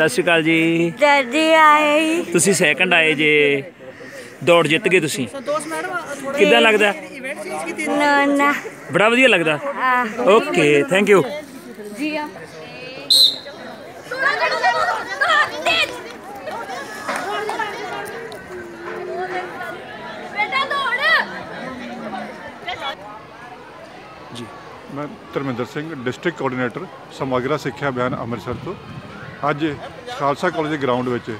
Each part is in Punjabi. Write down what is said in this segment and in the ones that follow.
ਸਤਿ ਸ਼੍ਰੀ ਅਕਾਲ ਜੀ। ਦਾਦੀ ਆਈ ਤੁਸੀਂ ਸੈਕੰਡ ਆਏ ਜੇ। ਦੌੜ ਜਿੱਤ ਗਏ ਤੁਸੀਂ। ਕਿੱਦਾਂ ਲੱਗਦਾ? ਨੋਨਾ ਬੜਾ ਵਧੀਆ ਲੱਗਦਾ। ਓਕੇ ਥੈਂਕ ਯੂ ਜੀ ਆ। ਬੇਟਾ ਦੌੜ ਜੀ ਮੈਂ ਧਰਮਿੰਦਰ ਸਿੰਘ ਡਿਸਟ੍ਰਿਕਟ ਕੋਆਰਡੀਨੇਟਰ ਸਮਗਰਾ ਸਿੱਖਿਆ ਅਭਿਆਨ ਅੰਮ੍ਰਿਤਸਰ ਤੋਂ। ਅੱਜ ਖਾਲਸਾ ਕਾਲਜ ਦੇ ਗਰਾਊਂਡ ਵਿੱਚ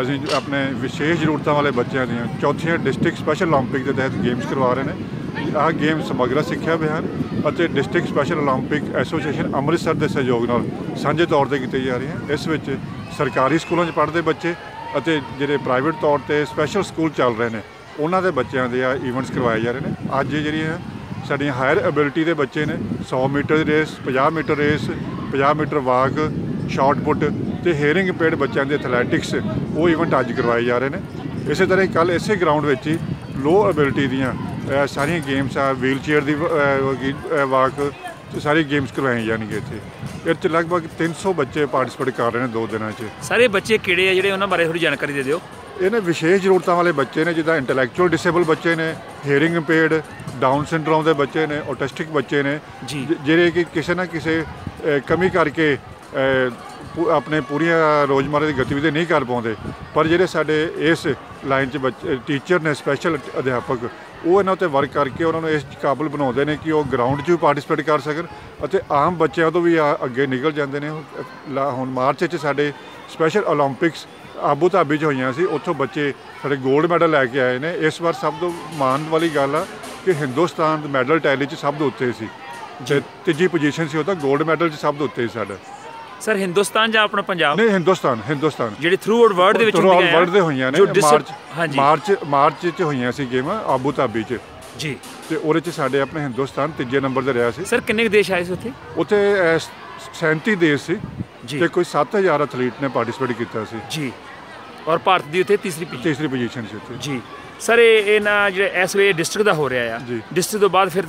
ਅਸੀਂ ਜੋ ਆਪਣੇ ਵਿਸ਼ੇਸ਼ ਜ਼ਰੂਰਤਾਂ ਵਾਲੇ ਬੱਚਿਆਂ ਦੀਆਂ ਚੌਥੀਆਂ ਡਿਸਟ੍ਰਿਕਟ ਸਪੈਸ਼ਲ 올림픽 ਦੇ ਤਹਿਤ ਗੇਮਸ ਕਰਵਾ ਰਹੇ ਨੇ ਆਹ ਗੇਮ ਸਮਗਰਾ ਸਿੱਖਿਆ ਅਭਿਆਨ ਅਤੇ ਡਿਸਟ੍ਰਿਕਟ ਸਪੈਸ਼ਲ 올림픽 ਐਸੋਸੀਏਸ਼ਨ ਅੰਮ੍ਰਿਤਸਰ ਦੇ ਸਹਿਯੋਗ ਨਾਲ ਸਾਂਝੇ ਤੌਰ ਤੇ ਕੀਤੇ ਜਾ ਰਹੇ ਹਨ ਇਸ ਵਿੱਚ ਸਰਕਾਰੀ ਸਕੂਲਾਂ 'ਚ ਪੜ੍ਹਦੇ ਬੱਚੇ ਅਤੇ ਜਿਹੜੇ ਪ੍ਰਾਈਵੇਟ ਤੌਰ ਤੇ ਸਪੈਸ਼ਲ ਸਕੂਲ ਚੱਲ ਰਹੇ ਨੇ ਉਹਨਾਂ ਦੇ ਬੱਚਿਆਂ ਦੇ ਆ ਇਵੈਂਟਸ ਕਰਵਾਏ ਜਾ ਰਹੇ ਨੇ ਅੱਜ ਜਿਹੜੀਆਂ ਸਾਡੀਆਂ ਹਾਇਰ ਐਬਿਲਿਟੀ ਦੇ ਬੱਚੇ ਨੇ 100 ਮੀਟਰ ਦੀ race 50 metre race 50 metre walk shot put ਤੇ ਹੇਅਰਿੰਗ ਇੰਪੇਅਰਡ ਬੱਚਿਆਂ ਦੇ ਐਥਲੈਟਿਕਸ ਉਹ ਇਵੈਂਟ ਅੱਜ ਕਰਵਾਏ ਜਾ ਰਹੇ ਨੇ। ਇਸੇ ਤਰ੍ਹਾਂ ਕੱਲ ਇਸੇ ਗਰਾਊਂਡ ਵਿੱਚ ਹੀ ਲੋ ਐਬਿਲਿਟੀ ਦੀਆਂ ਸਾਰੀਆਂ ਗੇਮਸ ਆ ਵੀਲ ਚੇਅਰ ਦੀ ਵਾਕ ਤੇ ਸਾਰੀ ਗੇਮਸ ਕਰਵਾਈਆਂ ਜਾਣਗੀਆਂ ਇੱਥੇ। ਇਹ 'ਚ ਲਗਭਗ 300 ਬੱਚੇ ਪਾਰਟਿਸਿਪੇਟ ਕਰ ਰਹੇ ਨੇ ਦੋ ਦਿਨਾਂ 'ਚ। ਸਾਰੇ ਬੱਚੇ ਕਿਹੜੇ ਆ ਜਿਹੜੇ ਉਹਨਾਂ ਬਾਰੇ ਥੋੜੀ ਜਾਣਕਾਰੀ ਦੇ ਦਿਓ? ਇਹਨਾਂ ਵਿਸ਼ੇਸ਼ ਜ਼ਰੂਰਤਾਂ ਵਾਲੇ ਬੱਚੇ ਨੇ ਜਿੱਦਾਂ ਇੰਟੈਲੈਕਚੁਅਲ ਡਿਸੇਬਲ ਬੱਚੇ ਨੇ ਹੀਅਰਿੰਗ ਇੰਪੇਅਰਡ ਡਾਊਨ ਸਿੰਡਰੋਮ ਦੇ ਬੱਚੇ ਨੇ ਆਟਿਸਟਿਕ ਬੱਚੇ ਨੇ ਜਿਹੜੇ ਕਿ ਕਿਸੇ ਨਾ ਕਿਸੇ ਕਮੀ ਕਰਕੇ ਆਪਣੇ ਪੂਰੀਆਂ ਰੋਜ਼ਮਰ੍ਹਾ ਦੀ ਗਤੀਵਿਧੀ ਨਹੀਂ ਕਰ ਪਾਉਂਦੇ। ਪਰ ਜਿਹੜੇ ਸਾਡੇ ਇਸ ਲਾਈਨ 'ਚ ਟੀਚਰ ਨੇ ਸਪੈਸ਼ਲ ਅਧਿਆਪਕ, ਉਹ ਇਹਨਾਂ ਤੇ ਵਰਕ ਕਰਕੇ ਉਹਨਾਂ ਨੂੰ ਇਸ ਕਾਬਲ ਬਣਾਉਂਦੇ ਨੇ ਕਿ ਉਹ ਗਰਾਊਂਡ 'ਚ ਵੀ ਪਾਰਟਿਸਿਪੇਟ ਕਰ ਸਕਣ ਅਤੇ ਆਮ ਬੱਚਿਆਂ ਤੋਂ ਵੀ ਅੱਗੇ ਨਿਕਲ ਜਾਂਦੇ ਨੇ। ਹੁਣ ਮਾਰਚ 'ਚ ਸਾਡੇ ਸਪੈਸ਼ਲ 올림픽ਸ ਆਬੂ ਧਾਬੀ 'ਚ ਹੋਈਆਂ ਸੀ। ਉੱਥੋਂ ਬੱਚੇ ਸਾਡੇ 골ਡ ਮੈਡਲ ਲੈ ਕੇ ਆਏ ਨੇ। ਇਸ ਵਾਰ ਸਭ ਤੋਂ ਮਾਣ ਵਾਲੀ ਗੱਲ ਆ ਕਿ ਹਿੰਦੁਸਤਾਨ ਮੈਡਲ ਟੈਲੀ 'ਚ ਸਭ ਤੋਂ ਉੱਤੇ ਸੀ। ਤੇ ਤੀਜੀ ਪੋਜੀਸ਼ਨ ਸੀ ਉਹ ਤਾਂ 골ਡ ਮੈਡਲ 'ਚ ਸਭ ਤੋਂ ਉੱਤੇ ਸੀ ਸਾਡਾ। ਸਰ ਹਿੰਦੁਸਤਾਨ ਜਾਂ ਆਪਣਾ ਪੰਜਾਬ? ਨਹੀਂ ਹਿੰਦੁਸਤਾਨ ਹਿੰਦੁਸਤਾਨ। ਜਿਹੜੇ ਥਰੂ ਆਊਟ ਵਰਲਡ ਦੇ ਵਿੱਚ ਹੁੰਦੀਆਂ ਆ, ਵਰਲਡ ਦੇ ਹੋਈਆਂ ਨੇ ਮਾਰਚ ਮਾਰਚ ਮਾਰਚ 'ਚ ਹੋਈਆਂ ਸੀ ਗੇਮਾਂ ਆਬੂ ਧਾਬੀ 'ਚ। ਜੀ। ਤੇ ਉਹਦੇ 'ਚ ਸਾਡੇ ਆਪਣੇ ਹਿੰਦੁਸਤਾਨ ਤੀਜੇ ਨੰਬਰ ਤੇ ਰਿਹਾ ਸੀ। ਸਰ ਕਿੰਨੇ ਦੇਸ਼ ਆਏ ਸੀ ਉੱਥੇ? ਉੱਥੇ ਅਹ, 37 ਦੇਸ਼ ਸੀ ਜੀ। ਤੇ ਕੋਈ 7000 ਐਥਲੀਟ ਨੇ ਪਾਰਟਿਸਿਪੇਟ ਕੀਤਾ ਸੀ। ਜੀ। ਔਰ ਭਾਰਤ ਦੀ ਉੱਥੇ ਤੀਸਰੀ ਪੋਜੀਸ਼ਨ। ਸੀ ਉੱਥੇ। ਜੀ। ਸਰ ਇਹ ਨਾ ਜਿਹੜੇ ਇਸ ਵੇ ਡਿਸਟ੍ਰਿਕਟ ਦਾ ਹੋ ਰਿਹਾ ਆ। ਡਿਸਟ੍ਰਿਕਟ ਤੋਂ ਬਾਅਦ ਫਿਰ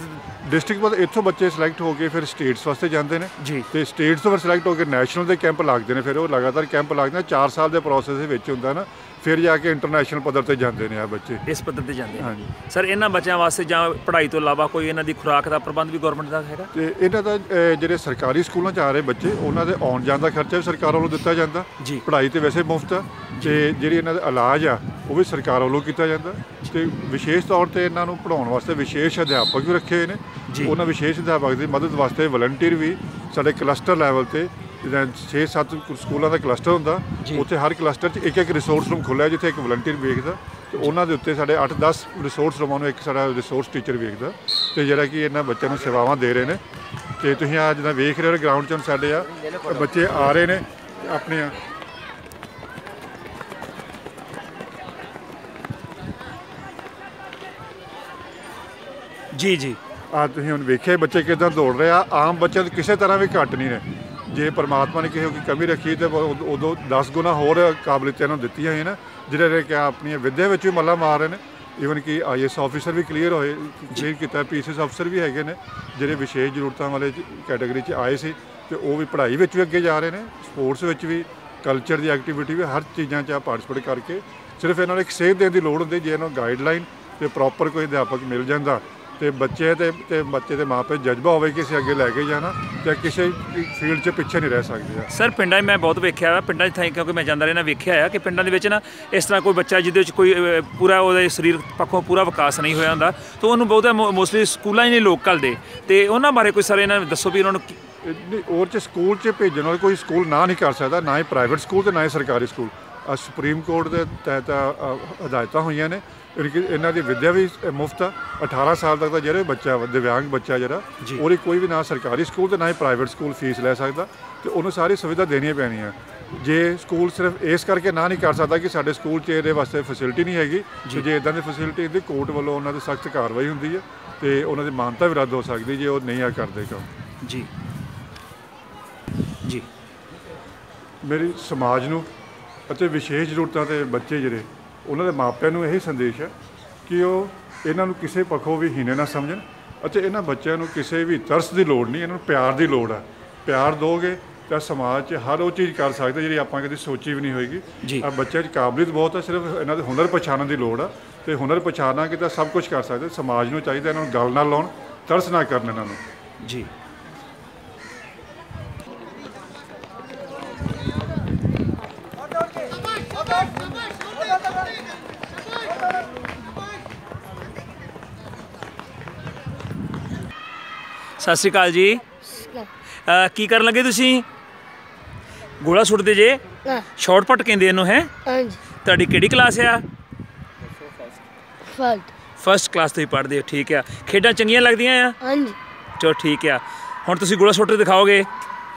ਡਿਸਟ੍ਰਿਕਟ ਬਾਅਦ ਇੱਥੋਂ ਬੱਚੇ ਸਿਲੈਕਟ ਹੋ ਕੇ ਫਿਰ ਸਟੇਟਸ ਵਾਸਤੇ ਜਾਂਦੇ ਨੇ। ਜੀ। ਤੇ ਸਟੇਟਸ ਤੋਂ ਫਿਰ ਸਿਲੈਕਟ ਹੋ ਕੇ ਨੈਸ਼ਨਲ ਦੇ ਕੈਂਪ ਲੱਗਦੇ ਨੇ ਫਿਰ। ਉਹ ਲਗਾਤਾਰ ਕੈਂਪ ਲੱਗਦੇ ਨੇ। 4 ਸਾਲ ਦੇ ਪ੍ਰੋਸੈਸ ਦੇ ਵਿੱਚ ਹੁੰਦਾ ਨਾ। ਫਿਰ ਜਾ ਕੇ ਇੰਟਰਨੈਸ਼ਨਲ ਪੱਧਰ ਤੇ ਜਾਂਦੇ ਨੇ ਆ ਬੱਚੇ। ਇਸ ਪੱਧਰ ਤੇ ਜਾਂਦੇ ਹਾਂਜੀ। ਸਰ ਇਹਨਾਂ ਬੱਚਿਆਂ ਵਾਸਤੇ ਜਾਂ ਪੜ੍ਹਾਈ ਤੋਂ ਇਲਾਵਾ ਕੋਈ ਇਹਨਾਂ ਦੀ ਖੁਰਾਕ ਦਾ ਪ੍ਰਬੰਧ ਵੀ ਗਵਰਨਮੈਂਟ ਦਾ ਹੈਗਾ? ਤੇ ਇਹਨਾਂ ਦਾ ਜਿਹੜੇ ਸਰਕਾਰੀ ਸਕੂਲਾਂ 'ਚ ਆ ਰਹੇ ਬੱਚੇ ਉਹਨਾਂ ਦੇ ਆਉਣ ਜਾਣ ਦਾ ਖਰਚਾ ਵੀ ਸਰਕਾਰ ਵੱਲੋਂ ਦਿੱਤਾ ਜਾਂਦਾ। ਪੜ੍ਹਾਈ ਤੇ ਵੈਸੇ ਮੁਫਤ ਆ। ਤੇ ਜਿਹੜੀ ਇਹਨਾਂ ਦਾ ਇਲਾਜ ਆ ਉਹ ਵੀ ਸਰਕਾਰ ਵੱਲੋਂ ਕੀਤਾ ਜਾਂਦਾ ਤੇ ਵਿਸ਼ੇਸ਼ ਤੌਰ ਤੇ ਇਹਨਾਂ ਨੂੰ ਪੜਾਉਣ ਵਾਸਤੇ ਵਿਸ਼ੇਸ਼ ਅਧਿਆਪਕ ਵੀ ਰੱਖੇ ਹੋਏ ਨੇ। ਉਹਨਾਂ ਵਿਸ਼ੇਸ਼ ਅਧਿਆਪਕ ਦੀ ਮਦਦ ਵਾਸਤੇ ਵਲੰਟੀਅਰ ਵੀ ਸਾਡੇ ਕਲਸਟਰ ਲੈਵਲ ਤੇ ਜਿੱਦਾਂ 6-7 ਸਕੂਲਾਂ ਦਾ ਕਲਸਟਰ ਹੁੰਦਾ। ਉੱਥੇ ਹਰ ਕਲਸਟਰ 'ਚ ਇੱਕ ਇੱਕ ਰਿਸੋਰਸ ਰੂਮ ਖੁੱਲ੍ਹਾ ਜਿੱਥੇ ਇੱਕ ਵਲੰਟੀਅਰ ਵੇਖਦਾ। ਤੇ ਉਹਨਾਂ ਦੇ ਉੱਤੇ ਸਾਡੇ 8-10 ਰਿਸੋਰਸ ਰੂਮਾਂ ਨੂੰ ਇੱਕ ਸਾਡਾ ਰਿਸੋਰਸ ਟੀਚਰ ਵੇਖਦਾ। ਤੇ ਜਿਹੜਾ ਕਿ ਇਹਨਾਂ ਬੱਚਿਆਂ ਨੂੰ ਸੇਵਾਵਾਂ ਦੇ ਰਹੇ ਨੇ। ਤੇ ਤੁਸੀਂ ਆ ਜਿੱਦਾਂ ਵੇਖ ਰਹੇ ਹੋ ਗਰਾਊਂਡ 'ਚ ਸਾਡੇ ਆ ਬੱਚੇ ਆ ਰਹੇ ਨੇ ਆਪਣੇ ਜੀ ਜੀ। ਆ ਤੁਸੀਂ ਹੁਣ ਵੇਖਿਆ ਬੱਚੇ ਕਿਦਾਂ ਦੌੜ ਰਹੇ ਆ? ਆਮ ਬੱਚਿਆਂ ਤੋਂ ਕਿਸੇ ਤਰ੍ਹਾਂ ਵੀ ਘੱਟ ਨਹੀਂ ਨੇ ਜੇ ਪਰਮਾਤਮਾ ਨੇ ਕਿਸੇ ਦੀ ਕਮੀ ਰੱਖੀ ਤੇ ਉਦ- ਉਦੋਂ 10 ਗੁਣਾ ਹੋਰ ਕਾਬਲੀਅਤਾਂ ਨੂੰ ਦਿੱਤੀਆਂ ਹੋਈਆਂ ਨੇ। ਜਿਹੜੇ ਨੇ ਕਿ ਆਪਣੀਆਂ ਵਿੱਦਿਆ ਵਿੱਚ ਵੀ ਮੱਲਾ ਮਾਰ ਰਹੇ ਨੇ। ਈਵਨ ਕਿ ਆਈਐਸ ਆਫੀਸਰ ਵੀ ਕਲੀਅਰ ਹੋਏ ਕਲੀਅਰ ਕੀਤਾ ਪੀਸੀਐਸ ਅਫਸਰ ਵੀ ਹੈਗੇ ਨੇ, ਜਿਹੜੇ ਵਿਸ਼ੇਸ਼ ਜ਼ਰੂਰਤਾਂ ਵਾਲੇ ਕੈਟਾਗਰੀ 'ਚ ਆਏ ਸੀ ਤੇ ਉਹ ਵੀ ਪੜ੍ਹਾਈ ਵਿੱਚ ਵੀ ਅੱਗੇ ਜਾ ਰਹੇ ਨੇ। ਸਪੋਰਟਸ ਵਿੱਚ ਵੀ ਕਲਚਰ ਦੀ ਐਕਟੀਵਿਟੀ ਵੀ ਹਰ ਚੀਜ਼ਾਂ 'ਚ ਆ ਪਾਰਟਿਸਿਪੇਟ ਕਰਕੇ। ਸਿਰਫ ਇਹਨਾਂ ਨੂੰ ਇੱਕ ਸੇਧ ਦੇਣ ਦੀ ਲੋੜ ਹੁੰਦੀ ਜੇ ਇਹਨਾਂ ਨੂੰ ਗਾਈਡਲਾਈਨ ਤੇ ਪ੍ਰੋਪਰ ਕੋਈ ਅਧਿਆਪਕ ਮਿਲ ਜਾਂਦਾ। ਤੇ ਬੱਚੇ ਤੇ ਤੇ ਬੱਚੇ ਦੇ ਮਾਪੇ ਜਜ਼ਬਾ ਹੋਵੇ ਕਿ ਅਸੀਂ ਅੱਗੇ ਲੈ ਕੇ ਜਾਣਾ ਤੇ ਕਿਸੇ ਫੀਲਡ 'ਚ ਪਿੱਛੇ ਨਹੀਂ ਰਹਿ ਸਕਦੇ ਆ। ਸਰ ਪਿੰਡਾਂ 'ਚ ਮੈਂ ਬਹੁਤ ਵੇਖਿਆ ਵਾ ਪਿੰਡਾਂ 'ਚ ਥਾਂ ਕਿਉਂਕਿ ਮੈਂ ਜਾਂਦਾ ਰਹਿਣਾ ਵੇਖਿਆ ਆ ਕਿ ਪਿੰਡਾਂ ਦੇ ਵਿੱਚ ਨਾ ਇਸ ਤਰ੍ਹਾਂ ਕੋਈ ਬੱਚਾ ਜਿਹਦੇ ਵਿੱਚ ਕੋਈ ਪੂਰਾ ਉਹਦੇ ਸਰੀਰ ਪੱਖੋਂ ਪੂਰਾ ਵਿਕਾਸ ਨਹੀਂ ਹੋਇਆ ਹੁੰਦਾ ਤਾਂ ਉਹਨੂੰ ਬਹੁਤਾ ਮੋਸਟਲੀ ਸਕੂਲਾਂ 'ਚ ਨਹੀਂ ਲੋਕ ਘੱਲਦੇ ਤੇ ਉਹਨਾਂ ਬਾਰੇ ਕੋਈ ਸਰ ਇਹਨਾਂ ਨੂੰ ਦੱਸੋ ਵੀ ਉਹਨਾਂ ਨੂੰ ਔਰ ਚ ਸਕੂਲ 'ਚ ਭੇਜਣ ਵਾਲਾ ਕੋਈ ਸਕੂਲ ਨਾ ਨਹੀਂ ਕਰ ਸਕਦਾ ਨਾ ਹੀ ਪ੍ਰਾਈਵੇਟ ਸਕੂਲ ਤੇ ਨਾ ਹੀ ਸਰਕਾਰੀ ਸਕੂਲ। ਸੁਪਰੀਮ ਕੋਰਟ ਦੇ ਤਹਿਤ ਹਦਾਇਤਾਂ ਹੋਈਆਂ ਨੇ ਇਹਨਾਂ ਦੀ ਵਿੱਦਿਆ ਵੀ ਮੁਫਤ ਆ। 18 ਸਾਲ ਤੱਕ ਦਾ ਜਿਹੜਾ ਬੱਚਾ ਦਿਵਿਆਂਗ ਬੱਚਾ ਜਿਹੜਾ। ਉਹਦੀ ਕੋਈ ਵੀ ਨਾ ਸਰਕਾਰੀ ਸਕੂਲ ਤੇ ਨਾ ਹੀ ਪ੍ਰਾਈਵੇਟ ਸਕੂਲ ਫੀਸ ਲੈ ਸਕਦਾ ਤੇ ਉਹਨੂੰ ਸਾਰੀ ਸੁਵਿਧਾ ਦੇਣੀਆਂ ਪੈਣੀਆਂ। ਜੇ ਸਕੂਲ ਸਿਰਫ ਇਸ ਕਰਕੇ ਨਾ ਨਹੀਂ ਕਰ ਸਕਦਾ ਕਿ ਸਾਡੇ ਸਕੂਲ 'ਚ ਇਹਦੇ ਵਾਸਤੇ ਫੈਸਿਲਿਟੀ ਨਹੀਂ ਹੈਗੀ ਤੇ ਜੇ। ਇਦਾਂ ਦੀ ਫੈਸਿਲਿਟੀ ਦੀ ਕੋਰਟ ਵੱਲੋਂ ਉਹਨਾਂ ਦੀ ਸਖਤ ਕਾਰਵਾਈ ਹੁੰਦੀ ਹੈ ਤੇ ਉਹਨਾਂ ਦੀ ਮਾਨਤਾ ਵੀ ਰੱਦ ਹੋ ਸਕਦੀ ਜੇ ਉਹ ਨਹੀਂ ਆ ਕਰਦੇ ਕੰਮ। ਜੀ। ਜੀ। ਮੇਰੀ ਸਮਾਜ ਨੂੰ ਅਤੇ ਵਿਸ਼ੇਸ਼ ਜ਼ਰੂਰਤਾਂ ਦੇ ਬੱਚੇ ਜਿਹੜੇ ਉਹਨਾਂ ਦੇ ਮਾਪਿਆਂ ਨੂੰ ਇਹ ਸੰਦੇਸ਼ ਹੈ ਕਿ ਉਹ ਇਹਨਾਂ ਨੂੰ ਕਿਸੇ ਪੱਖੋਂ ਵੀ ਹੀਨੇ ਨਾ ਸਮਝਣ ਅਤੇ ਇਹਨਾਂ ਬੱਚਿਆਂ ਨੂੰ ਕਿਸੇ ਵੀ ਤਰਸ ਦੀ ਲੋੜ ਨਹੀਂ ਇਹਨਾਂ ਨੂੰ ਪਿਆਰ ਦੀ ਲੋੜ ਹੈ। ਪਿਆਰ ਦੋਗੇ ਤਾਂ ਸਮਾਜ 'ਚ ਹਰ ਉਹ ਚੀਜ਼ ਕਰ ਸਕਦੇ ਜਿਹੜੀ ਆਪਾਂ ਕਦੇ ਸੋਚੀ ਵੀ ਨਹੀਂ ਹੋਏਗੀ। ਆ ਬੱਚਿਆਂ 'ਚ ਕਾਬਲੀਅਤ ਬਹੁਤ ਹੈ ਸਿਰਫ ਇਹਨਾਂ ਦੇ ਹੁਨਰ ਪਛਾਣਨ ਦੀ ਲੋੜ ਆ ਤੇ ਹੁਨਰ ਪਛਾਣਾਂਗੇ ਤਾਂ ਸਭ ਕੁਝ ਕਰ ਸਕਦੇ ਸਮਾਜ ਨੂੰ ਚਾਹੀਦਾ ਇਹਨਾਂ ਨੂੰ ਗੱਲ ਨਾ ਲਾਉਣ ਤਰਸ ਨਾ ਕਰਨ ਇਹਨਾਂ ਨੂੰ। ਜੀ। ਸਤਿ ਸ਼੍ਰੀ ਅਕਾਲ ਜੀ। ਅਹ ਕੀ ਕਰਨ ਲੱਗੇ ਤੁਸੀਂ? ਗੋਲਾ ਸੁੱਟਦੇ ਜੇ? ਹਾਂ ਸ਼ਾਰਟਪਟ ਕਹਿੰਦੇ ਇਹਨੂੰ ਹੈ? ਹਾਂਜੀ। ਤੁਹਾਡੀ ਕਿਹੜੀ ਕਲਾਸ ਆ? ਫਲਟ ਫਰਸਟ ਕਲਾਸ ਤੋਂ ਹੀ ਪੜ੍ਹਦੇ ਹੋ ਠੀਕ ਆ। ਖੇਡਾਂ ਚੰਗੀਆਂ ਲੱਗਦੀਆਂ ਆ? ਹਾਂਜੀ। ਚਲੋ ਠੀਕ ਆ। ਹੁਣ ਤੁਸੀਂ ਗੋਲਾ ਸੁੱਟ ਕੇ ਦਿਖਾਓਗੇ?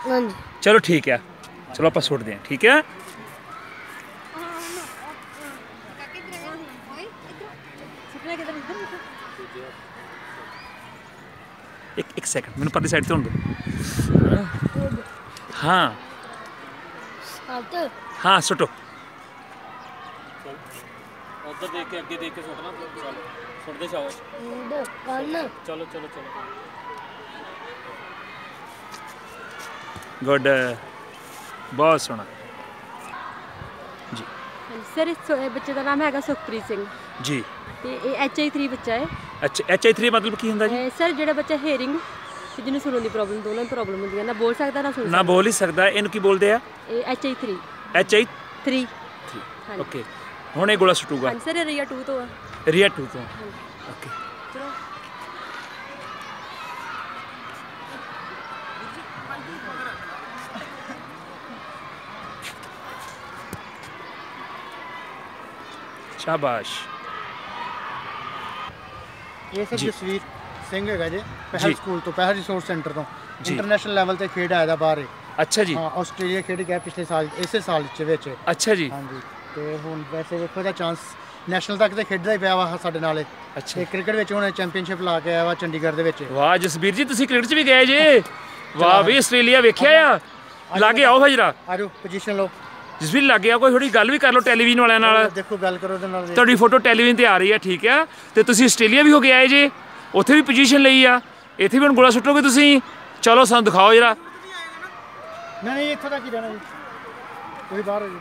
ਹਾਂਜੀ। ਚਲੋ ਠੀਕ ਆ। ਚਲੋ ਆਪਾਂ ਸੁੱਟਦੇ ਹਾਂ ਠੀਕ ਆ? ਇੱਕ ਸੈਕਿੰਡ ਮੈਨੂੰ ਪਰਲੀ ਸਾਈਡ ਤੇ ਹੋਣ ਦਿਓ ਹਾਂ। ਸੱਤ ਹਾਂ ਸੁੱਟੋ। ਉੱਧਰ ਦੇਖ ਕੇ ਅੱਗੇ ਦੇਖ ਕੇ ਸੁੱਟਣਾ ਚੱਲ ਸੁੱਟਦੇ ਜਾਓ। ਦੋ ਕੰਨ ਚਲੋ ਚਲੋ ਚਲੋ। ਗੁੱਡ ਬਹੁਤ ਸੋਹਣਾ। ਜੀ। ਸਰ ਇਸ ਬੱਚੇ ਦਾ ਨਾਮ ਹੈਗਾ ਸੁਖਪ੍ਰੀਤ ਸਿੰਘ। ਜੀ। ਤੇ ਇਹ HI3 ਬੱਚਾ ਹੈ। ਅੱਛਾ ਐਚ3 ਮਤਲਬ ਕੀ ਹੁੰਦਾ ਜੀ? ਸਰ ਜਿਹੜਾ ਬੱਚਾ ਹੀਅਰਿੰਗ ਤੇ ਜਿਹਨੂੰ ਸੁਣਨ ਦੀ ਪ੍ਰੋਬਲਮ ਦੋਨਾਂ ਪ੍ਰੋਬਲਮ ਹੁੰਦੀਆਂ ਨਾ ਬੋਲ ਸਕਦਾ ਨਾ ਸੁਣ ਨਾ ਬੋਲ ਹੀ ਸਕਦਾ। ਇਹਨੂੰ ਕੀ ਬੋਲਦੇ ਆ? ਇਹ HI3 ਐਚ ਆਈ 3 ਹਾਂਜੀ। ਓਕੇ ਹੁਣ ਇਹ ਗੋਲਾ ਸੁੱਟੂਗਾ। ਹਾਂਜੀ ਸਰ ਰੀਆ 2 ਤੋਂ ਆ। ਰੀਆ 2 ਤੋਂ ਓਕੇ ਚਲੋ। ਸ਼ਾਬਾਸ਼। ਇਹ ਸਰ। ਜਸਵੀਰ ਸਿੰਘ ਹੈਗਾ ਜੇ। ਪਹਿਲ ਸਕੂਲ ਤੋਂ ਪਹਿਲ ਰਿਸੋਰਸ ਸੈਂਟਰ ਤੋਂ। ਇੰਟਰਨੈਸ਼ਨਲ ਲੈਵਲ ਤੇ ਖੇਡ ਆਇਆ ਦਾ ਬਾਹਰ ਇਹ। ਅੱਛਾ ਜੀ। ਹਾਂ ਆਸਟ੍ਰੇਲੀਆ ਖੇਡ ਗਿਆ ਪਿਛਲੇ ਸਾਲ ਇਸੇ ਸਾਲ ਚ ਵਿੱਚ। ਅੱਛਾ ਜੀ। ਹਾਂਜੀ। ਤੇ ਹੁਣ ਵੈਸੇ ਵੇਖੋ ਇਹਦਾ ਚਾਂਸ ਨੈਸ਼ਨਲ ਤੱਕ ਤੇ ਖੇਡਦਾ ਹੀ ਪਿਆ ਵਾ ਸਾਡੇ ਨਾਲ ਤੇ ਕ੍ਰਿਕਟ ਵਿੱਚ ਹੁਣ ਚੈਂਪੀਅਨਸ਼ਿਪ ਲਾ ਕੇ ਆਇਆ ਵਾ ਚੰਡੀਗੜ੍ਹ ਦੇ ਵਿੱਚ ਵਾਹ ਜਸਬੀਰ ਜੀ ਤੁਸੀਂ ਕ੍ਰਿਕਟ 'ਚ ਵੀ ਗਏ ਜੇ। ਵਾਹ ਵੀ ਆਸਟ੍ਰੇਲੀਆ ਵੇਖਿਆ ਆ। ਲਾਗੇ ਆਓ ਹਜਰਾ। ਆਜੋ ਪੋਜੀਸ਼ਨ ਲਓ। ਜਸਬੀਰ ਲਾਗੇ ਆ ਕੋਈ ਥੋੜੀ ਗੱਲ ਵੀ ਕਰ ਲਓ ਟੈਲੀਵਿਜ਼ਨ ਵਾਲਿਆਂ ਨਾਲ। ਦੇਖੋ ਗੱਲ ਕਰੋ ਉਹਦੇ ਨਾਲ ਤੁਹਾਡੀ ਫੋਟੋ ਟੈਲੀਵਿਜ਼ਨ ਤੇ ਆ ਰਹੀ ਹੈ ਠੀਕ ਆ ਤੇ ਤੁਸੀਂ ਆਸਟ੍ਰੇਲੀਆ ਵੀ ਹੋ ਕੇ ਆਏ ਜੇ ਉੱਥੇ ਵੀ ਪੋਜੀਸ਼ਨ ਲਈ ਆ। ਇੱਥੇ ਵੀ ਹੁਣ ਗੋਲਾ ਸੁੱਟੋਗੇ ਤੁਸੀਂ। ਚਲੋ ਸਾਨੂੰ ਦਿਖਾਓ ਜਰਾ। ਨਹੀਂ ਨਹੀਂ ਇੱਥੋਂ ਤੱਕ ਹੀ ਰਹਿਣਾ ਜੀ। ਤੁਸੀਂ ਬਾਹਰ ਹੋ ਜੀ।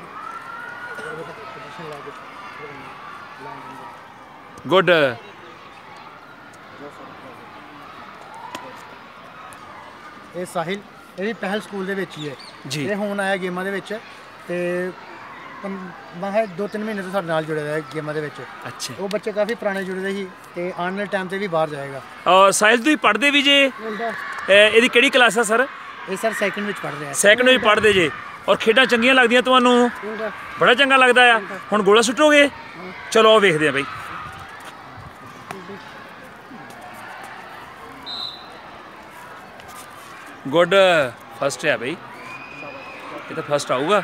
ਗੁੱਡ ਇਹ ਸਾਹਿਲ ਇਹ ਵੀ ਪਹਿਲ ਸਕੂਲ ਦੇ ਵਿੱਚ ਹੀ ਹੈ। ਜੀ। ਇਹ ਹੁਣ ਆਇਆ ਗੇਮਾਂ ਦੇ ਵਿੱਚ। ਤੇ ਮੈਂ ਦੋ ਤਿੰਨ ਮਹੀਨੇ ਤੋਂ ਸਾਡੇ ਨਾਲ ਜੁੜਿਆ ਹੋਇਆ ਗੇਮਾਂ ਦੇ ਵਿੱਚ। ਅੱਛਾ। ਉਹ ਬੱਚੇ ਕਾਫੀ ਪੁਰਾਣੇ ਜੁੜੇ ਦੇ ਸੀ ਤੇ ਆਉਣ ਵਾਲੇ ਟਾਈਮ ਤੇ ਵੀ ਬਾਹਰ ਜਾਏਗਾ। ਔਰ ਸਾਹਿਲ ਤੁਸੀਂ ਪੜ੍ਹਦੇ ਵੀ ਜੇ? ਇਹਦੀ ਕਿਹੜੀ ਕਲਾਸ ਆ ਸਰ? ਇਹ ਸਰ ਸੈਕਿੰਡ ਵਿੱਚ ਪੜ ਰਿਹਾ ਸੈਕੰਡ ਵਿੱਚ ਪੜ੍ਹਦੇ ਜੇ। ਔਰ ਖੇਡਾਂ ਚੰਗੀਆਂ ਲੱਗਦੀਆਂ ਤੁਹਾਨੂੰ? ਬੜਾ ਚੰਗਾ ਲੱਗਦਾ ਆ। ਹੁਣ ਗੋਲਾ ਸੁੱਟੋਗੇ? ਚਲੋ ਵੇਖਦੇ ਆ ਬਈ। ਗੁੱਡ ਫਸਟ ਆ ਬਈ। ਇਹ ਤਾਂ ਫਸਟ ਆਊਗਾ।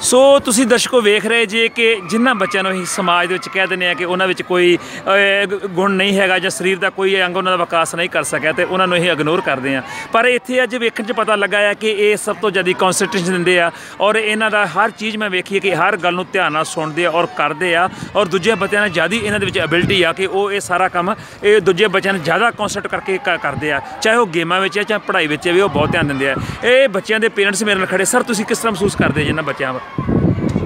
ਸੋ ਤੁਸੀਂ ਦਰਸ਼ਕੋ ਵੇਖ ਰਹੇ ਜੇ ਕਿ ਜਿਨ੍ਹਾਂ ਬੱਚਿਆਂ ਨੂੰ ਅਸੀਂ ਸਮਾਜ ਦੇ ਵਿੱਚ ਕਹਿ ਦਿੰਦੇ ਆ ਕਿ ਉਹਨਾਂ ਵਿੱਚ ਕੋਈ ਗੁਣ ਨਹੀਂ ਹੈਗਾ ਜਾਂ ਸਰੀਰ ਦਾ ਕੋਈ ਅੰਗ ਉਹਨਾਂ ਦਾ ਵਿਕਾਸ ਨਹੀਂ ਕਰ ਸਕਿਆ ਤੇ ਉਹਨਾਂ ਨੂੰ ਅਸੀਂ ਇਗਨੋਰ ਕਰਦੇ ਆ ਪਰ ਇੱਥੇ ਅੱਜ ਵੇਖਣ 'ਚ ਪਤਾ ਲੱਗਾ ਆ ਕਿ ਇਹ ਸਭ ਤੋਂ ਜ਼ਿਆਦਾ ਕਨਸੈਂਟਰੇਸ਼ਨ ਦਿੰਦੇ ਆ ਔਰ ਇਹਨਾਂ ਦਾ ਹਰ ਚੀਜ਼ ਮੈਂ ਵੇਖੀ ਕਿ ਹਰ ਗੱਲ ਨੂੰ ਧਿਆਨ ਨਾਲ ਸੁਣਦੇ ਆ ਔਰ ਕਰਦੇ ਆ ਔਰ ਦੂਜੇ ਬੱਚਿਆਂ ਨਾਲ ਜ਼ਿਆਦਾ ਇਹਨਾਂ ਦੇ ਵਿੱਚ ਐਬਿਲਿਟੀ ਆ ਕਿ ਉਹ ਇਹ ਸਾਰਾ ਕੰਮ, ਇਹ ਦੂਜੇ ਬੱਚਿਆਂ ਨੂੰ ਜ਼ਿਆਦਾ ਕਨਸੈਂਟਰੇਟ ਕਰਕੇ ਕ- ਕਰਦੇ ਆ। ਚਾਹੇ ਉਹ ਗੇਮਾਂ ਵਿੱਚ ਆ ਚਾਹੇ ਪੜ੍ਹਾਈ ਵਿੱਚ ਵੀ ਉਹ ਬਹੁਤ ਧਿਆਨ ਦਿੰਦੇ ਆ। ਇਹ ਬੱਚਿਆਂ ਦੇ ਪੇਰੈਂਟਸ ਮੇਰੇ ਨਾਲ ਖੜੇ ਸਰ ਤੁਸੀਂ ਕਿਸ ਤਰ੍ਹਾਂ ਮਹਿਸੂਸ ਕਰਦੇ ਜੀ ਇਹਨਾਂ ਬੱਚਿਆਂ ਵਾ।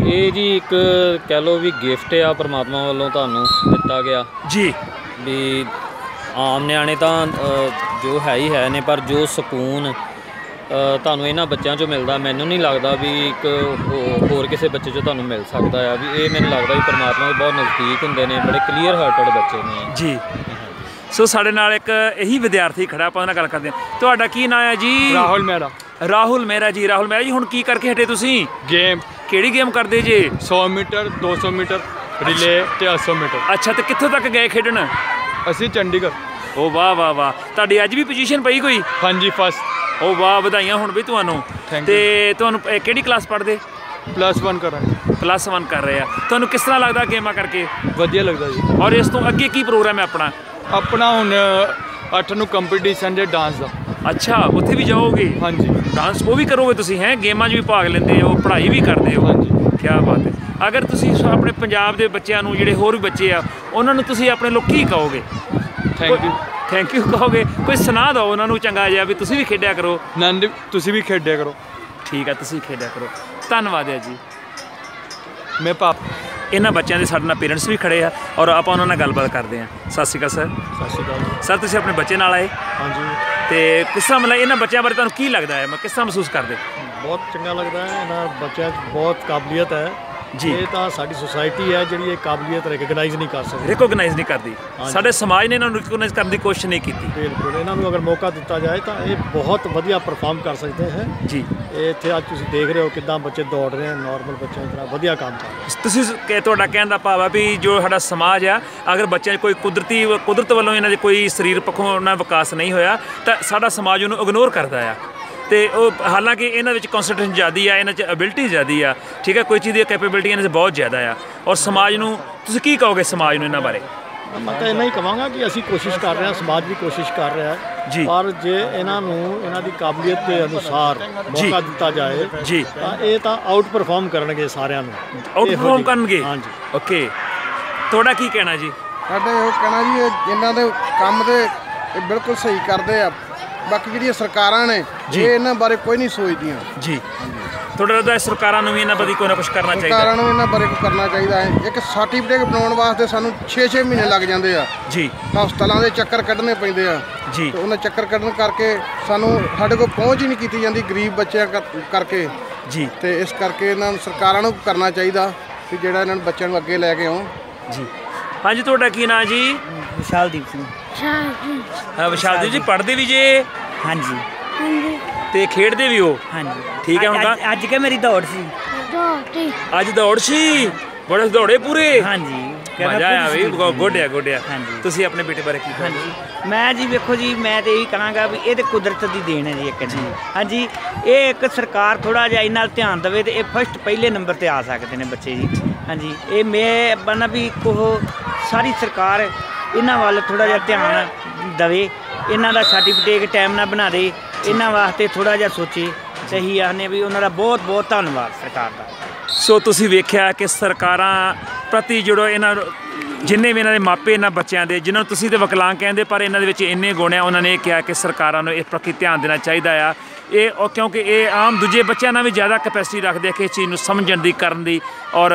ਇਹ ਜੀ ਇੱਕ ਕਹਿ ਲਓ ਵੀ ਗਿਫਟ ਆ ਪ੍ਰਮਾਤਮਾ ਵੱਲੋਂ ਤੁਹਾਨੂੰ ਦਿੱਤਾ ਗਿਆ। ਜੀ। ਵੀ ਆਮ ਨਿਆਣੇ ਤਾਂ ਜੋ ਹੈ ਹੀ ਹੈ ਨੇ ਪਰ ਜੋ ਸਕੂਨ ਤੁਹਾਨੂੰ ਇਹਨਾਂ ਬੱਚਿਆਂ 'ਚੋਂ ਮਿਲਦਾ ਮੈਨੂੰ ਨਹੀਂ ਲੱਗਦਾ ਵੀ ਇੱਕ ਹੋਰ ਕਿਸੇ ਬੱਚੇ 'ਚੋਂ ਤੁਹਾਨੂੰ ਮਿਲ ਸਕਦਾ ਆ। ਵੀ ਇਹ ਮੈਨੂੰ ਲੱਗਦਾ ਵੀ ਪ੍ਰਮਾਤਮਾ ਦੇ ਬਹੁਤ ਨਜ਼ਦੀਕ ਹੁੰਦੇ ਨੇ ਬੜੇ ਕਲੀਅਰ ਹਾਰਟਡ ਬੱਚੇ ਨੇ। ਜੀ। ਸੋ ਸਾਡੇ ਨਾਲ ਇੱਕ ਇਹੀ ਵਿਦਿਆਰਥੀ ਖੜਾ ਆਪਾਂ ਉਹਨਾਂ ਨਾਲ ਗੱਲ ਕਰਦੇ ਹਾਂ। ਤੁਹਾਡਾ ਕੀ ਨਾਮ ਹੈ ਜੀ? ਰਾਹੁਲ ਮੇਰਾ। ਰਾਹੁਲ ਮੇਰਾ ਜੀ ਰਾਹੁਲ ਮੇਰਾ ਜੀ ਹੁਣ ਕੀ ਕਰਕੇ ਹਟੇ ਤੁਸੀਂ? ਗੇਮ। ਕਿਹੜੀ ਗੇਮ ਕਰਦੇ ਜੇ? 100 ਮੀਟਰ 200 ਮੀਟਰ ਰਿਲੇ ਤੇ 800 ਮੀਟਰ। ਅੱਛਾ ਤੇ ਕਿੱਥੋਂ ਤੱਕ ਗਏ ਖੇਡਣ? ਅਸੀਂ ਚੰਡੀਗੜ੍ਹ। ਓ ਵਾਹ ਵਾਹ ਵਾਹ। ਤੁਹਾਡੀ ਅੱਜ ਵੀ ਪੋਜੀਸ਼ਨ ਪਈ ਕੋਈ? ਹਾਂਜੀ ਫਸਟ ਓ ਵਾਹ ਵਧਾਈਆਂ ਹੁਣ ਵੀ ਤੁਹਾਨੂੰ। ਤੇ ਤੁਹਾਨੂੰ ਕਿਹੜੀ ਕਲਾਸ ਪੜ੍ਹਦੇ? ਪਲੱਸ 1 ਕਰਾਂਗੇ। ਪਲੱਸ 1 ਕਰ ਰਹੇ ਆ। ਤੁਹਾਨੂੰ ਕਿਸ ਤਰ੍ਹਾਂ ਲੱਗਦਾ ਗੇਮਾਂ ਕਰਕੇ? ਵਧੀਆ ਲੱਗਦਾ ਜੀ। ਔਰ ਇਸ ਤੋਂ ਅੱਗੇ ਕੀ ਪ੍ਰੋਗਰਾਮ ਹੈ ਆਪਣਾ? ਆਪਣਾ ਹੁਣ 8 ਨੂੰ ਕੰਪੀਟੀਸ਼ਨ ਜੇ ਡਾਂਸ ਦਾ। ਅੱਛਾ ਉੱਥੇ ਵੀ ਜਾਓਗੇ? ਹਾਂਜੀ। ਡਾਂਸ ਉਹ ਵੀ ਕਰੋਗੇ ਤੁਸੀਂ ਹੈ? ਗੇਮਾਂ 'ਚ ਵੀ ਭਾਗ ਲੈਂਦੇ ਹੋ ਪੜ੍ਹਾਈ ਵੀ ਕਰਦੇ ਹੋ। ਹਾਂਜੀ। ਕੀ ਬਾਤ ਹੈ। ਅਗਰ ਤੁਸੀਂ ਆਪਣੇ ਪੰਜਾਬ ਦੇ ਬੱਚਿਆਂ ਨੂੰ ਜਿਹੜੇ ਹੋਰ ਵੀ ਬੱਚੇ ਆ ਉਹਨਾਂ ਨੂੰ ਤੁਸੀਂ ਆਪਣੇ ਲੋਕ ਕੀ ਕਹੋਗੇ? ਥੈਂਕ ਯੂ ਥੈਂਕ ਯੂ ਕਹੋਗੇ? ਕੋਈ ਸੁਣਾ ਦਿਓ ਉਹਨਾਂ ਨੂੰ ਚੰਗਾ ਜਿਹਾ ਵੀ ਤੁਸੀਂ ਵੀ ਖੇਡਿਆ ਕਰੋ। ਨੰਦ ਤੁਸੀਂ ਵੀ ਖੇਡਿਆ ਕਰੋ। ਠੀਕ ਆ ਤੁਸੀਂ ਖੇਡਿਆ ਕਰੋ। ਧੰਨਵਾਦ ਹੈ ਜੀ। ਮੈਂ ਪਾਪ ਇਹਨਾਂ ਬੱਚਿਆਂ ਦੇ ਸਾਡੇ ਨਾਲ ਪੇਰੈਂਟਸ ਵੀ ਖੜੇ ਆ ਔਰ ਆਪਾਂ ਉਹਨਾਂ ਨਾਲ ਗੱਲਬਾਤ ਕਰਦੇ ਹਾਂ ਸਤਿ ਸ਼੍ਰੀ ਅਕਾਲ ਸਰ। ਸਤਿ ਸ਼੍ਰੀ ਅਕਾਲ। ਸਰ ਤੁਸੀਂ ਆਪਣੇ ਬੱਚੇ ਨਾਲ ਆਏ? ਹਾਂਜੀ। ਤੇ ਕਿਸ ਤਰ੍ਹਾਂ ਮਤਲਬ ਇਹਨਾਂ ਬੱਚਿਆਂ ਬਾਰੇ ਤੁਹਾਨੂੰ ਕੀ ਲੱਗਦਾ ਹੈ? ਮੈਂ ਕਿਸ ਤਰ੍ਹਾਂ ਮਹਿਸੂਸ ਕਰਦੇ? ਬਹੁਤ ਚੰਗਾ ਲੱਗਦਾ ਹੈ। ਇਹਨਾਂ ਬੱਚਿਆਂ 'ਚ ਬਹੁਤ ਕਾਬਲੀਅਤ ਹੈ। ਜੀ। ਇਹ ਤਾਂ ਸਾਡੀ ਸੁਸਾਇਟੀ ਹੈ ਜਿਹੜੀ ਇਹ ਕਾਬਲੀਅਤ ਰੈਕਗਨਾਈਜ਼ ਨਹੀਂ ਕਰ ਸਕਦੀ। ਰਿਕੋਗਨਾਈਜ਼ ਨਹੀਂ ਕਰਦੀ। ਸਾਡੇ ਸਮਾਜ ਨੇ ਇਹਨਾਂ ਨੂੰ ਰਿਕੋਗਨਾਈਜ਼ ਕਰਨ ਦੀ ਕੋਸ਼ਿਸ਼ ਨਹੀਂ ਕੀਤੀ। ਬਿਲਕੁਲ ਇਹਨਾਂ ਨੂੰ ਅਗਰ ਮੌਕਾ ਦਿੱਤਾ ਜਾਏ ਤਾਂ ਇਹ ਬਹੁਤ ਵਧੀਆ ਪਰਫਾਰਮ ਕਰ ਸਕਦੇ ਹੈ। ਜੀ। ਇਹ ਇੱਥੇ ਅੱਜ ਤੁਸੀਂ ਦੇਖ ਰਹੇ ਹੋ ਕਿਦਾਂ ਬੱਚੇ ਦੌੜ ਰਹੇ ਹਨ ਨਾਰਮਲ ਬੱਚਿਆਂ ਦੀ ਤਰ੍ਹਾਂ ਵਧੀਆ ਕੰਮ ਕਰ ਰਹੇ ਤੁਸੀਂ ਕਿ ਤੁਹਾਡਾ ਕਹਿਣ ਦਾ ਭਾਵ ਆ ਵੀ ਜੋ ਸਾਡਾ ਸਮਾਜ ਆ ਅਗਰ ਬੱਚਿਆਂ 'ਚ ਕੋਈ ਕੁਦਰਤੀ ਕੁਦਰਤ ਵੱਲੋਂ ਇਹਨਾਂ ਦੇ ਕੋਈ ਸਰੀਰ ਪੱਖੋਂ ਉਹਨਾਂ ਦਾ ਵਿਕਾਸ ਨਹੀਂ ਹੋਇਆ ਤਾਂ ਸਾਡਾ ਸਮਾਜ ਉਹਨੂੰ ਇਗਨੋਰ ਕਰਦਾ ਆ। ਤੇ ਉਹ ਹਾਲਾਂਕਿ ਇਹਨਾਂ ਵਿੱਚ ਕਨਸੈਂਟਰੇਸ਼ਨ ਜ਼ਿਆਦੀ ਆ ਇਹਨਾਂ 'ਚ ਐਬਿਲਿਟੀ ਜ਼ਿਆਦੀ ਆ ਠੀਕ ਹੈ ਕੋਈ ਚੀਜ਼ ਦੀ ਕੈਪੇਬਿਲਿਟੀ ਇਹਨਾਂ 'ਚ ਬਹੁਤ ਜ਼ਿਆਦਾ ਆ। ਔਰ ਸਮਾਜ ਨੂੰ ਤੁਸੀਂ ਕੀ ਕਹੋਗੇ ਸਮਾਜ ਨੂੰ ਇਹਨਾਂ ਬਾਰੇ। ਮੈਂ ਤਾਂ ਇੰਨਾ ਹੀ ਕਹਾਂਗਾ ਕਿ ਅਸੀਂ ਕੋਸ਼ਿਸ਼ ਕਰ ਰਹੇ ਹਾਂ ਸਮਾਜ ਵੀ ਕੋਸ਼ਿਸ਼ ਕਰ ਰਿਹਾ ਜੀ। ਹੈ ਪਰ ਜੇ ਇਹਨਾਂ ਨੂੰ ਇਹਨਾਂ ਦੀ ਕਾਬਲੀਅਤ ਦੇ ਅਨੁਸਾਰ ਜੀ। ਮੌਕਾ ਦਿੱਤਾ ਜਾਏ ਜੀ। ਤਾਂ ਇਹ ਤਾਂ ਆਊਟ ਪਰਫਾਰਮ ਕਰਨਗੇ ਸਾਰਿਆਂ ਨੂੰ। ਆਊਟ ਇਹੋ ਪਰਫਾਰਮ ਕਰਨਗੇ? ਹਾਂਜੀ। ਓਕੇ ਤੁਹਾਡਾ ਕੀ ਕਹਿਣਾ ਜੀ? ਸਾਡੇ ਉਹ ਕਹਿਣਾ ਜੀ ਇਹ ਇਹਨਾਂ ਦੇ ਕੰਮ ਤੇ ਇਹ ਬਿਲਕੁਲ ਸਹੀ ਕਰਦੇ ਆ। ਬਾਕੀ ਜਿਹੜੀਆਂ ਸਰਕਾਰਾਂ ਨੇ ਜੀ। ਇਹ ਇਹਨਾਂ ਬਾਰੇ ਕੋਈ ਨਹੀਂ ਸੋਚਦੀਆਂ। ਜੀ। ਤੁਹਾਡਾ ਲੱਗਦਾ ਹੈ ਸਰਕਾਰਾਂ ਨੂੰ ਵੀ ਇਹਨਾਂ ਬਾਰੇ ਕੋਈ ਨਾ ਕੁਝ ਕਰਨਾ ਚਾਹੀਦਾ। ਸਰਕਾਰਾਂ ਨੂੰ ਇਹਨਾਂ ਬਾਰੇ ਕੁਝ ਕਰਨਾ ਚਾਹੀਦਾ ਹੈ। ਇੱਕ ਸਰਟੀਫਿਕੇਟ ਬਣਾਉਣ ਵਾਸਤੇ ਸਾਨੂੰ 6-6 ਮਹੀਨੇ ਲੱਗ ਜਾਂਦੇ ਆ। ਜੀ। ਹਸਪਤਾਲਾਂ ਦੇ ਚੱਕਰ ਕੱਢਣੇ ਪੈਂਦੇ ਆ। ਜੀ। ਤੇ ਉਹਨਾਂ ਚੱਕਰ ਕੱਢਣ ਕਰਕੇ ਸਾਨੂੰ ਸਾਡੇ ਕੋਲ ਪਹੁੰਚ ਹੀ ਨਹੀਂ ਕੀਤੀ ਜਾਂਦੀ ਗਰੀਬ ਬੱਚਿਆਂ ਕਰ- ਕਰਕੇ। ਜੀ। ਤੇ ਇਸ ਕਰਕੇ ਇਹਨਾਂ ਨੂੰ ਸਰਕਾਰਾਂ ਨੂੰ ਕਰਨਾ ਚਾਹੀਦਾ ਕਿ ਜਿਹੜਾ ਇਹਨਾਂ ਨੂੰ ਬੱਚਿਆਂ ਨੂੰ ਅੱਗੇ ਲੈ ਕੇ ਆਉਣ। ਜੀ। ਹਾਂਜੀ ਤੁਹਾਡਾ ਕੀ ਨਾਂ ਜੀ? ਵਿਸ਼ਾਲਦੀਪ ਸਿੰਘ। ਸ਼ਾਹੀ ਅ, ਵਿਸ਼ਾਲਦੀਪ ਜੀ ਪੜ੍ਹਦੇ ਵੀ ਜੇ? ਹਾਂਜੀ। ਹਾਂਜੀ। ਤੇ ਖੇਡਦੇ ਵੀ ਹੋ? ਹਾਂਜੀ। ਠੀਕ ਹੈ, ਹੁਣ ਅੱਜ- ਤਾਂ- ਅੱਜ- ਕੇ ਮੇਰੀ ਦੌੜ ਸੀ? ਅੱਜ ਦੌੜ ਸੀ? ਬੜੇ ਦੌੜੇ ਪੂਰੇ? ਹਾਂਜੀ। ਮਜ਼ਾ ਆਇਆ ਵੀ। ਗੋਡਿਆ ਗੋਡਿਆ। ਹਾਂਜੀ। ਤੁਸੀਂ ਆਪਣੇ ਬੇਟੇ ਬਾਰੇ ਕੀ ਹਾਂਜੀ। ਮੈਂ ਜੀ ਵੇਖੋ ਜੀ ਮੈਂ ਤੇ ਇਹੀ ਕਹਾਂਗਾ ਵੀ ਇਹ ਤੇ ਕੁਦਰਤ ਦੀ ਦੇਣ ਹੈ ਜੀ ਇੱਕ ਜੀ। ਹਾਂਜੀ। ਇਹ ਇੱਕ ਸਰਕਾਰ ਥੋੜਾ ਜਿਹਾ ਇਹਨਾਂ ਨਾਲ ਧਿਆਨ ਦੇਵੇ ਤੇ ਇਹ ਫਸਟ ਪਹਿਲੇ ਨੰਬਰ ਤੇ ਆ ਸਕਦੇ ਨੇ ਬੱਚੇ ਜੀ। ਹਾਂਜੀ। ਇਹ ਮੈਂ ਬਣਾ ਵੀ ਕੋਹ ਸਾਰੀ ਸਰਕਾਰ ਇਹਨਾਂ ਵੱਲ ਥੋੜਾ ਜਿਹਾ ਧਿਆਨ ਦੇਵੇ, ਇਹਨਾਂ ਦਾ ਸਰਟੀਫਿਕੇਟ ਟਾਈਮ ਨਾਲ ਬਣਾ ਦੇ, ਇਹਨਾਂ ਵਾਸਤੇ ਥੋੜਾ ਜਿਹਾ ਸੋਚੇ ਸਹੀ ਆਨੇ ਵੀ ਉਹਨਾਂ ਦਾ ਬਹੁਤ ਬਹੁਤ ਧੰਨਵਾਦ ਸਰਕਾਰ ਦਾ। ਸੋ ਤੁਸੀਂ ਵੇਖਿਆ ਕਿ ਸਰਕਾਰਾਂ ਪ੍ਰਤੀ ਜਿਹੜੋ ਇਹਨਾਂ ਜਿੰਨੇ ਵੀ ਇਹਨਾਂ ਦੇ ਮਾਪੇ, ਇਹਨਾਂ ਬੱਚਿਆਂ ਦੇ, ਜਿਨ੍ਹਾਂ ਨੂੰ ਤੁਸੀਂ ਤੇ ਵਿਕਲਾਂਗ ਕਹਿੰਦੇ, ਪਰ ਇਹਨਾਂ ਦੇ ਵਿੱਚ ਇੰਨੇ ਗੁਣ ਆ, ਉਹਨਾਂ ਨੇ ਇਹ ਕਿਹਾ ਕਿ ਸਰਕਾਰਾਂ ਨੂੰ ਇਸ ਪ੍ਰਤੀ ਧਿਆਨ ਦੇਣਾ ਚਾਹੀਦਾ ਆ। ਇਹ ਉਹ ਕਿਉਂਕਿ ਇਹ ਆਮ ਦੂਜੇ ਬੱਚਿਆਂ ਨਾਲ ਵੀ ਜ਼ਿਆਦਾ ਕੈਪੈਸਿਟੀ ਰੱਖਦੇ ਆ ਕਿ ਇਸ ਚੀਜ਼ ਨੂੰ ਸਮਝਣ ਦੀ, ਕਰਨ ਦੀ ਔਰ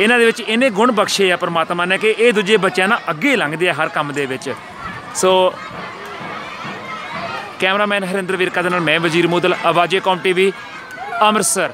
ਇਹਨਾਂ ਦੇ ਵਿੱਚ ਇੰਨੇ ਗੁਣ ਬਖਸ਼ੇ ਆ ਪ੍ਰਮਾਤਮਾ ਨੇ ਕਿ ਇਹ ਦੂਜੇ ਬੱਚਿਆਂ ਨਾਲ ਅੱਗੇ ਲੰਘਦੇ ਆ ਹਰ ਕੰਮ ਦੇ ਵਿੱਚ। ਸੋ ਕੈਮਰਾਮੈਨ ਹਰਿੰਦਰ ਵਿਰਕਾ ਦੇ ਨਾਲ ਮੈਂ ਵਜ਼ੀਰ ਮੋਦਲ, ਆਵਾਜ਼ੇ ਕੌਮ ਟੀਵੀ, ਅੰਮ੍ਰਿਤਸਰ।